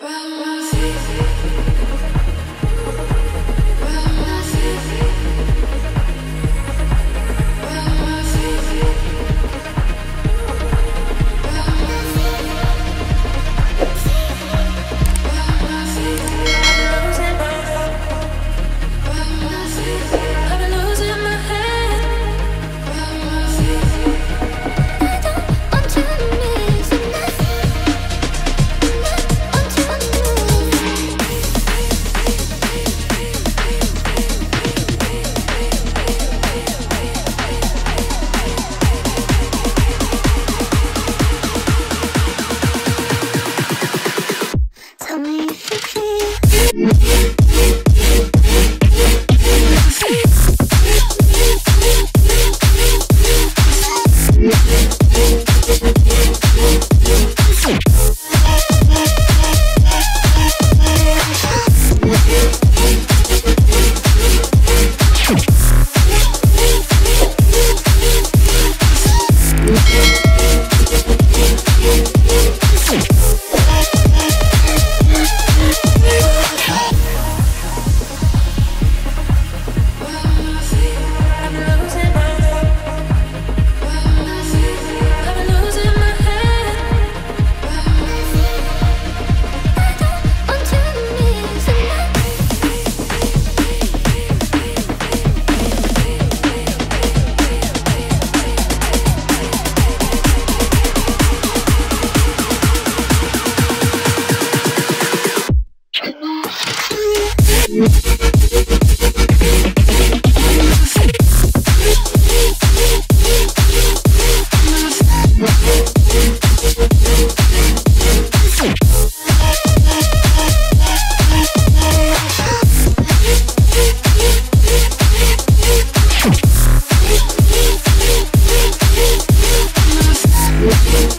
Run my feet. Thank